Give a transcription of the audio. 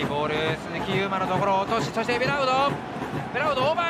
いボール。鈴木優馬のところ落としそしてベラウド。ベラウドオーバー。